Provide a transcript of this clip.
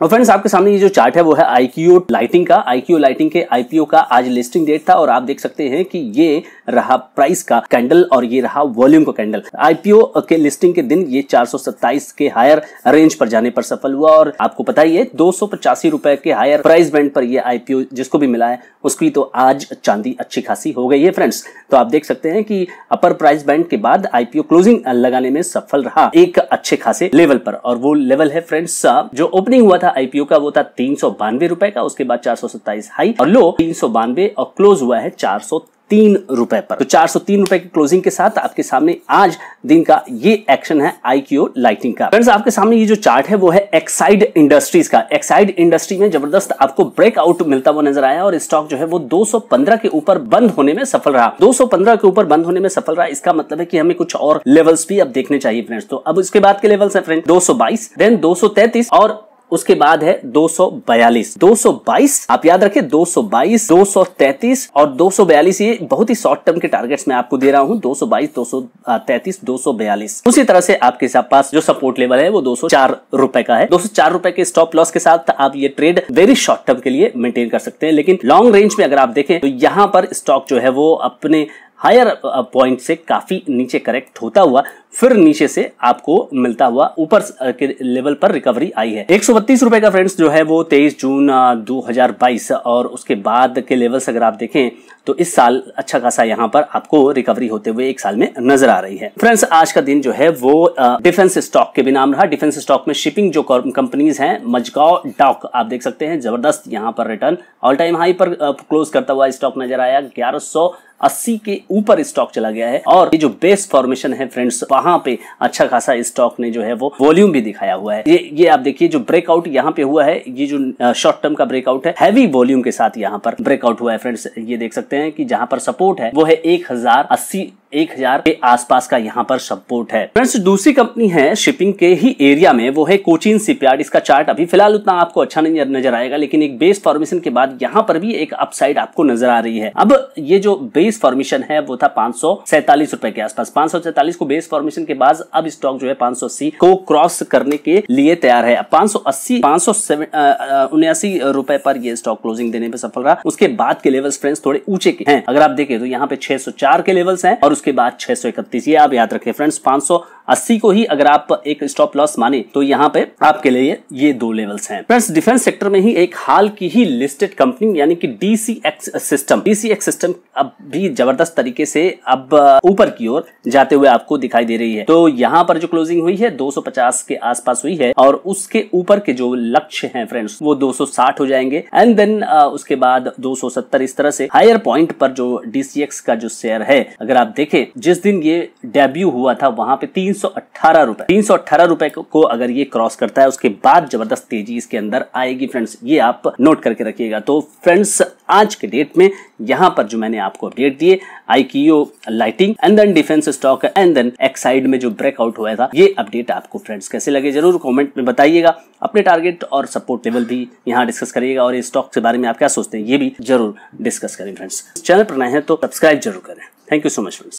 और फ्रेंड्स आपके सामने ये जो चार्ट है, वो है आईक्यू लाइटिंग का। आईक्यू लाइटिंग के आईपीओ का आज लिस्टिंग डेट था और आप देख सकते हैं कि ये रहा प्राइस का कैंडल और ये रहा वॉल्यूम का कैंडल आईपीओ के लिस्टिंग के दिन ये चार सौ सत्ताईस के हायर रेंज पर जाने पर सफल हुआ और आपको पता ही है, दो रुपए के हायर प्राइस बैंड पर ये आईपीओ जिसको भी मिला है, उसकी तो आज चांदी अच्छी खासी हो गई है फ्रेंड्स तो आप देख सकते हैं कि अपर प्राइस बैंड के बाद आईपीओ क्लोजिंग लगाने में सफल रहा एक अच्छे खासे लेवल पर। और वो लेवल है फ्रेंड्स जो ओपनिंग हुआ था आईपीओ का वो था तीन सौ बानवे रुपए का, उसके बाद चार सौ सत्ताईस हाई और लो तीन सौ बानवे और क्लोज हुआ है चार सौ तीन रुपए पर। तो चार सौ तीन रुपए की क्लोजिंग के साथ आपके सामने आज दिन का ये एक्शन है आईक्यू लाइटिंग का। फ्रेंड्स आपके सामने ये जो चार्ट है वो है एक्साइड इंडस्ट्रीज़ का। एक्साइड इंडस्ट्री में ज़बरदस्त आपको ब्रेकआउट मिलता हुआ नज़र आया और स्टॉक जो है वो 215 के ऊपर बंद होने में सफल रहा। 215 के ऊपर बंद होने में सफल रहा, इसका मतलब है कि हमें कुछ और लेवल्स भी अब देखने चाहिए फ्रेंड्स तो अब इसके बाद के लेवल्स है फ्रेंड 222 देन 233 और उसके बाद है 242 222 आप याद रखें 222 233 और 242 ये बहुत ही शॉर्ट टर्म के टारगेट्स मैं आपको दे रहा हूँ 222 233 242 उसी तरह से आपके पास जो सपोर्ट लेवल है वो 204 रुपए का है 204 रुपए के स्टॉप लॉस के साथ आप ये ट्रेड वेरी शॉर्ट टर्म के लिए मेंटेन कर सकते हैं लेकिन लॉन्ग रेंज में अगर आप देखें तो यहाँ पर स्टॉक जो है वो अपने हायर पॉइंट से काफ़ी नीचे करेक्ट होता हुआ, फिर नीचे से आपको मिलता हुआ ऊपर के लेवल पर रिकवरी आई है। एक रुपए का फ्रेंड्स जो है वो 23 जून 2022 और उसके बाद के लेवल्स अगर आप देखें तो इस साल अच्छा खासा यहाँ पर आपको रिकवरी होते हुए एक साल में नज़र आ रही है। फ्रेंड्स, आज का दिन जो है वो डिफेंस स्टॉक के भी नाम रहा। डिफेंस स्टॉक में शिपिंग जो कंपनीज़ हैं, मजगांव डॉक, आप देख सकते हैं, ज़बरदस्त यहाँ पर रिटर्न, ऑल टाइम हाई पर क्लोज करता हुआ स्टॉक नज़र आया, ग्यारह अस्सी के ऊपर स्टॉक चला गया है। और ये जो बेस फॉर्मेशन है फ्रेंड्स वहाँ पे अच्छा खासा स्टॉक ने जो है वो वॉल्यूम भी दिखाया हुआ है। ये ये आप देखिए, जो ब्रेकआउट यहाँ पे हुआ है, ये जो शॉर्ट टर्म का ब्रेकआउट है हैवी वॉल्यूम के साथ यहाँ पर ब्रेकआउट हुआ है फ्रेंड्स ये देख सकते हैं कि जहाँ पर सपोर्ट है, वो है एक हज़ार अस्सी एक हज़ार के आसपास का यहाँ पर सपोर्ट है। फ्रेंड्स दूसरी कंपनी है शिपिंग के ही एरिया में, वो है कोचिन सिपयार्ड इसका चार्ट अभी फ़िलहाल उतना आपको अच्छा नहीं नज़र आएगा, लेकिन एक बेस फॉर्मेशन के बाद यहाँ पर भी एक अपसाइड आपको नज़र आ रही है। अब ये जो बेस फॉर्मेशन है, वो था पाँच रुपए के आसपास। पाँच को बेस फॉर्मेशन के बाद अब स्टॉक जो है पाँच को क्रॉस करने के लिए तैयार है। पाँच सौ अस्सी रुपए पर यह स्टॉक क्लोजिंग देने में सफल रहा। उसके बाद के लेवल्स फ्रेंड्स थोड़े ऊँचे के हैं। अगर आप देखें तो यहाँ पे 604 के लेवल्स हैं और उसके बाद छह सौ इकतीस। ये आप याद रखें फ्रेंड्स, पाँच सौ अस्सी को ही अगर आप एक स्टॉप लॉस माने तो यहाँ पे आपके लिए ये दो लेवल्स हैं। फ्रेंड्स, डिफेंस सेक्टर में ही एक हाल की ही लिस्टेड कंपनी यानी कि डीसीएक्स सिस्टम डीसीएक्स सिस्टम अब भी ज़बरदस्त तरीके से अब ऊपर की ओर जाते हुए आपको दिखाई दे रही है। तो यहाँ पर जो क्लोजिंग हुई है 250 के आसपास हुई है, और उसके ऊपर के जो लक्ष्य हैं फ्रेंड्स, वो 260 हो जाएँगे। एंड देन उसके बाद 270 इस तरह से हायर पॉइंट पर जो डीसीएक्स का जो शेयर है, अगर आप देखें जिस दिन ये डेब्यू हुआ था, वहाँ पे तीन सौ अट्ठारह रुपए, तीन सौ अट्ठारह रुपए को अगर ये क्रॉस करता है, उसके बाद ज़बरदस्त तेज़ी इसके अंदर आएगी फ्रेंड्स ये आप नोट करके रखिएगा। तो फ्रेंड्स आज के डेट में यहाँ पर जो मैंने आपको अपडेट दिए IKIO lighting and then defence stock and then Exide में जो ब्रेकआउट हुआ था, ये अपडेट आपको फ्रेंड्स कैसे लगे, ज़रूर कमेंट में बताइएगा। अपने टारगेट और सपोर्ट लेवल भी यहाँ डिस्कस करिएगा और इस स्टॉक के बारे में आप क्या सोचते हैं, ये भी ज़रूर डिस्कस करें फ्रेंड्स चैनल पर नए हैं तो सब्सक्राइब ज़रूर करें। Thank you so much friends